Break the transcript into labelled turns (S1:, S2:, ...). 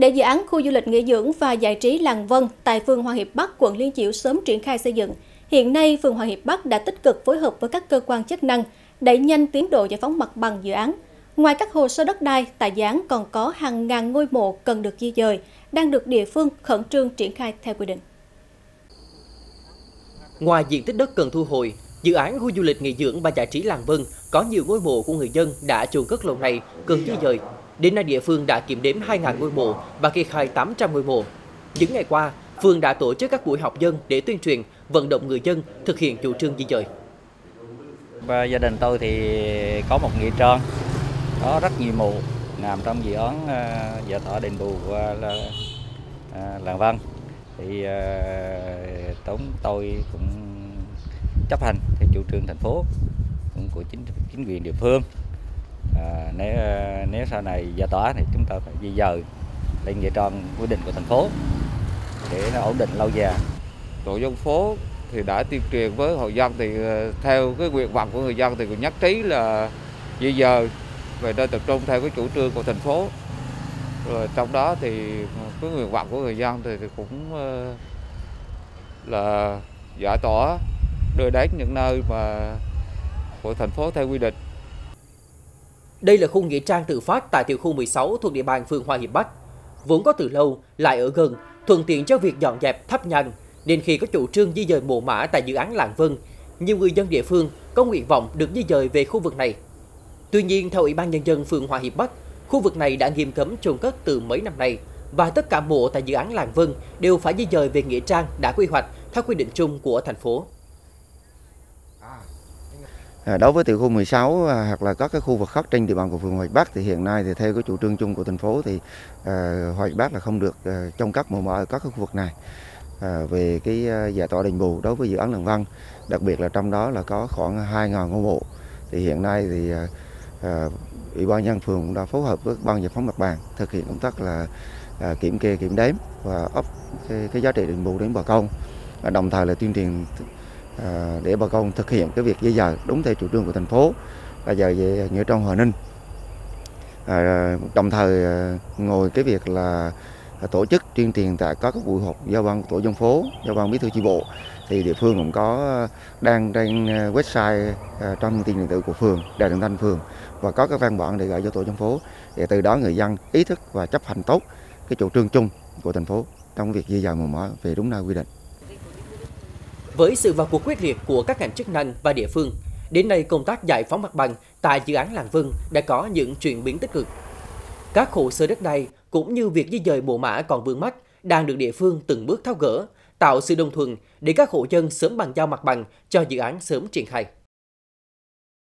S1: Để dự án khu du lịch nghỉ dưỡng và giải trí Làng Vân tại phường Hòa Hiệp Bắc, quận Liên Chiểu sớm triển khai xây dựng, hiện nay phường Hòa Hiệp Bắc đã tích cực phối hợp với các cơ quan chức năng đẩy nhanh tiến độ giải phóng mặt bằng dự án. Ngoài các hồ sơ đất đai, tại dự án còn có hàng ngàn ngôi mộ cần được di dời, đang được địa phương khẩn trương triển khai theo quy định.
S2: Ngoài diện tích đất cần thu hồi, dự án khu du lịch nghỉ dưỡng và giải trí Làng Vân có nhiều ngôi mộ của người dân đã chôn cất lâu này cần di dời Đến nay địa phương đã kiểm đếm 2.000 ngôi mộ và kê khai 800 ngôi mộ. Những ngày qua, phường đã tổ chức các buổi họp dân để tuyên truyền, vận động người dân thực hiện chủ trương di dời.
S3: Và gia đình tôi thì có một nghĩa trang, có rất nhiều mộ nằm trong dự án ờ, giải thọ đền bù ờ, là ờ, làng Văn. Thì tống tôi cũng chấp hành theo chủ trương thành phố cũng của chính chính quyền địa phương à, nếu ờ, nếu sau này giải tỏa thì chúng ta phải di dời lên nghĩa trang quy định của thành phố để nó ổn định lâu dài.
S4: Tổ dân phố thì đã tuyên truyền với hộ dân thì ờ, theo cái nguyện vọng của người dân thì cũng nhất trí là di dời về nơi tập trung theo cái chủ trương của thành phố. Rồi trong đó thì cái nguyện vọng của người dân thì, thì cũng là giải tỏa đưa đến những nơi mà của thành phố theo quy định
S2: đây là khu nghĩa trang tự phát tại tiểu khu 16 thuộc địa bàn phường Hòa Hiệp Bắc. Vốn có từ lâu, lại ở gần, thuận tiện cho việc dọn dẹp thắp nhang, nên khi có chủ trương di dời mộ mã tại dự án Làng Vân, nhiều người dân địa phương có nguyện vọng được di dời về khu vực này. Tuy nhiên, theo Ủy ban Nhân dân phường Hòa Hiệp Bắc, khu vực này đã nghiêm cấm chôn cất từ mấy năm nay và tất cả mộ tại dự án Làng Vân đều phải di dời về nghĩa trang đã quy hoạch theo quy định chung của thành phố.
S5: À, đối với tiểu khu 16 à, hoặc là các cái khu vực khác trên địa bàn của phường Hoài Bắc thì hiện nay thì theo cái chủ trương chung của thành phố thì à, Hoài Bắc là không được à, trong các mộ mã ở các cái khu vực này. À, về cái giải tỏa đền bù đối với dự án Làng Văn đặc biệt là trong đó là có khoảng 2.000 ngôi mộ. Thì hiện nay thì ủy ban nhân phường cũng đã phối hợp với ban giải phóng mặt bằng thực hiện công tác là kiểm kê kiểm đếm và ấp cái, cái giá trị đền bù đến bà con. Và đồng thời là tuyên truyền À, để bà con thực hiện cái việc di dời đúng theo chủ trương của thành phố. Và giờ về nghĩa trang Hòa Ninh. À, đồng thời à, ngồi cái việc là tổ chức tuyên truyền tại các buổi họp giao ban tổ dân phố giao ban bí thư chi bộ. Thì địa phương cũng có à, đang trên website trong thông tin điện tử của phường đài điện thanh phường và có các văn bản để gửi cho tổ dân phố để từ đó người dân ý thức và chấp hành tốt cái chủ trương chung của thành phố trong việc di dời mồ mỏ về đúng nơi quy định
S2: với sự vào cuộc quyết liệt của các ngành chức năng và địa phương, đến nay công tác giải phóng mặt bằng tại dự án Làng Vân đã có những chuyển biến tích cực. Các hồ sơ đất đai cũng như việc di dời bộ mã còn vướng mắt đang được địa phương từng bước tháo gỡ, tạo sự đồng thuận để các hộ dân sớm bàn giao mặt bằng cho dự án sớm triển khai.